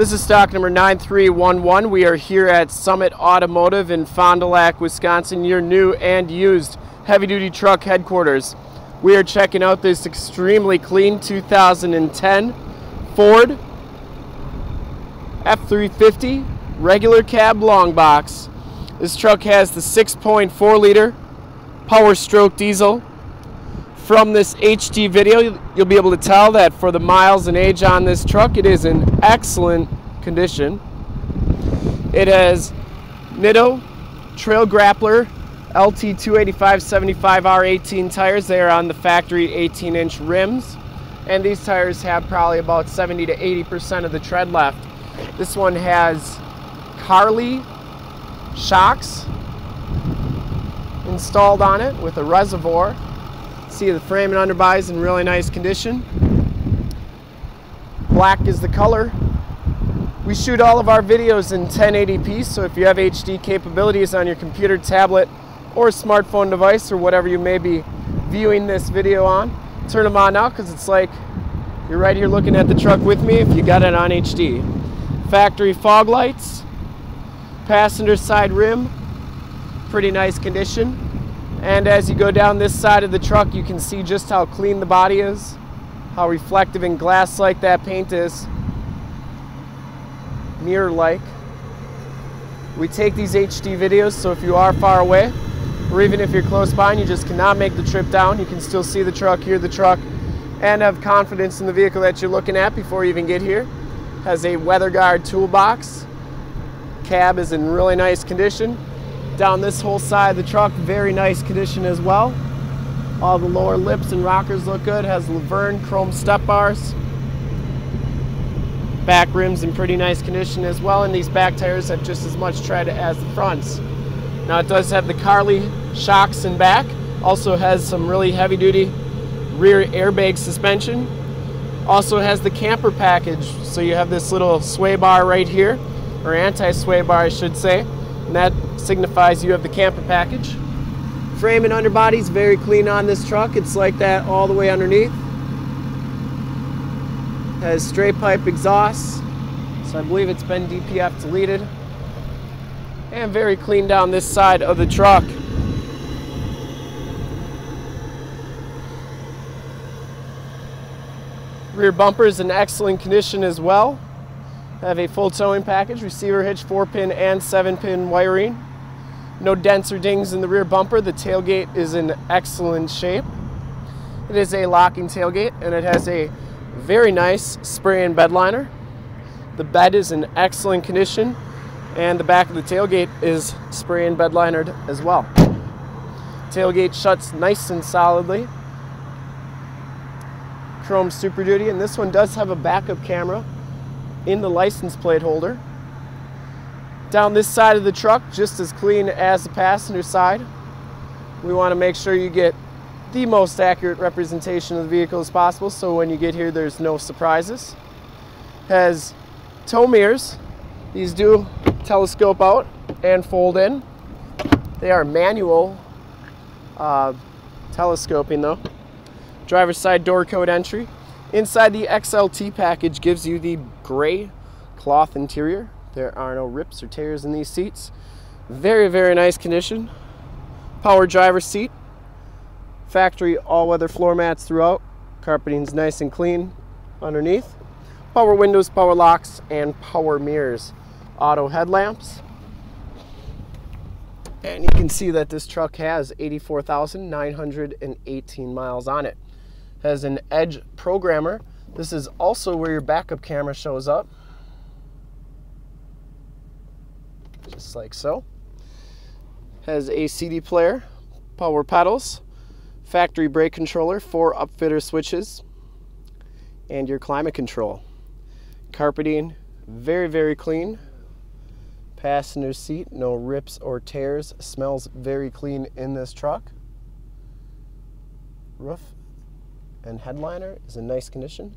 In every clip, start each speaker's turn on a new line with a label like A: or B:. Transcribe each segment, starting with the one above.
A: This is stock number 9311. We are here at Summit Automotive in Fond du Lac, Wisconsin, your new and used heavy duty truck headquarters. We are checking out this extremely clean 2010 Ford F350 regular cab long box. This truck has the 6.4 liter power stroke diesel. From this HD video, you'll be able to tell that for the miles and age on this truck, it is in excellent condition. It has Nitto Trail Grappler LT 285 75R18 tires. They are on the factory 18 inch rims. And these tires have probably about 70 to 80% of the tread left. This one has Carli shocks installed on it with a reservoir. See the frame and underbody is in really nice condition. Black is the color. We shoot all of our videos in 1080p, so if you have HD capabilities on your computer, tablet, or smartphone device, or whatever you may be viewing this video on, turn them on now because it's like you're right here looking at the truck with me if you got it on HD. Factory fog lights, passenger side rim, pretty nice condition. And as you go down this side of the truck, you can see just how clean the body is, how reflective and glass-like that paint is, mirror-like. We take these HD videos, so if you are far away, or even if you're close by and you just cannot make the trip down, you can still see the truck, hear the truck, and have confidence in the vehicle that you're looking at before you even get here. Has a weather guard toolbox. Cab is in really nice condition. Down this whole side of the truck, very nice condition as well. All the lower lips and rockers look good. Has Luverne chrome step bars. Back rims in pretty nice condition as well, and these back tires have just as much tread as the fronts. Now it does have the Carli shocks in back. Also has some really heavy duty rear airbag suspension. Also has the camper package. So you have this little sway bar right here, or anti-sway bar I should say and that signifies you have the camper package. Frame and underbody is very clean on this truck. It's like that all the way underneath. Has straight pipe exhaust, so I believe it's been DPF deleted. And very clean down this side of the truck. Rear bumper is in excellent condition as well. Have a full towing package, receiver hitch, 4-pin and 7-pin wiring. No dents or dings in the rear bumper. The tailgate is in excellent shape. It is a locking tailgate and it has a very nice spray and bed liner. The bed is in excellent condition and the back of the tailgate is spray and bed linered as well. Tailgate shuts nice and solidly. Chrome Super Duty and this one does have a backup camera in the license plate holder. Down this side of the truck, just as clean as the passenger side. We want to make sure you get the most accurate representation of the vehicle as possible so when you get here there's no surprises. Has tow mirrors. These do telescope out and fold in. They are manual uh, telescoping though. Driver's side door code entry. Inside the XLT package gives you the gray cloth interior. There are no rips or tears in these seats. Very, very nice condition. Power driver seat. Factory all-weather floor mats throughout. Carpeting's nice and clean underneath. Power windows, power locks, and power mirrors. Auto headlamps. And you can see that this truck has 84,918 miles on it has an Edge programmer. This is also where your backup camera shows up. Just like so. Has a CD player, power pedals, factory brake controller, four upfitter switches, and your climate control. Carpeting, very, very clean. Passenger seat, no rips or tears. Smells very clean in this truck. Roof and headliner is in nice condition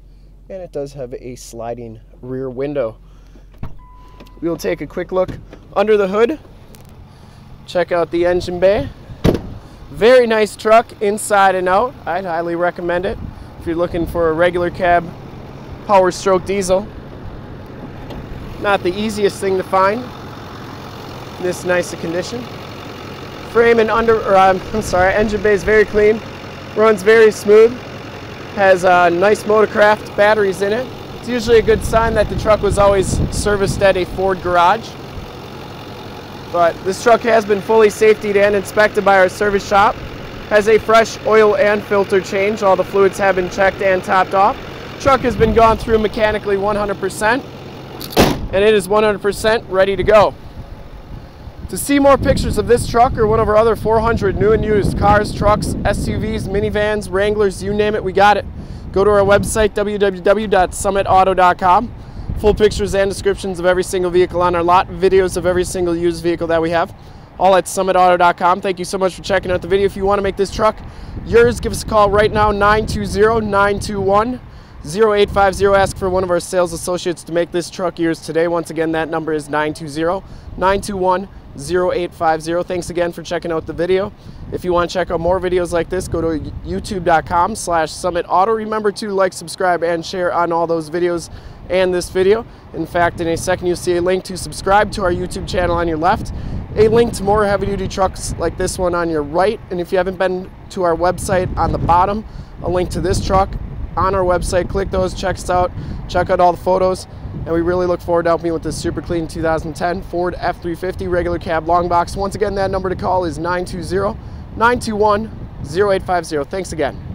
A: and it does have a sliding rear window. We will take a quick look under the hood, check out the engine bay. Very nice truck inside and out. I'd highly recommend it if you're looking for a regular cab power stroke diesel. Not the easiest thing to find in this nice condition. Frame and under, or I'm, um, I'm sorry, engine bay is very clean, runs very smooth, has uh, nice Motorcraft batteries in it. It's usually a good sign that the truck was always serviced at a Ford garage. But this truck has been fully safetied and inspected by our service shop. Has a fresh oil and filter change. All the fluids have been checked and topped off. Truck has been gone through mechanically 100% and it is 100% ready to go. To see more pictures of this truck or one of our other 400 new and used cars, trucks, SUVs, minivans, Wranglers, you name it, we got it. Go to our website, www.summitauto.com. Full pictures and descriptions of every single vehicle on our lot, videos of every single used vehicle that we have, all at summitauto.com. Thank you so much for checking out the video. If you want to make this truck yours, give us a call right now, 920 921 0850. Ask for one of our sales associates to make this truck yours today. Once again, that number is 920 921 0850. Thanks again for checking out the video. If you want to check out more videos like this, go to youtube.com slash summit auto. Remember to like, subscribe, and share on all those videos and this video. In fact, in a second, you'll see a link to subscribe to our YouTube channel on your left, a link to more heavy duty trucks like this one on your right. And if you haven't been to our website on the bottom, a link to this truck on our website. Click those, check us out, check out all the photos and we really look forward to helping you with this super clean 2010 Ford F350 regular cab long box. Once again, that number to call is 920 921 0850. Thanks again.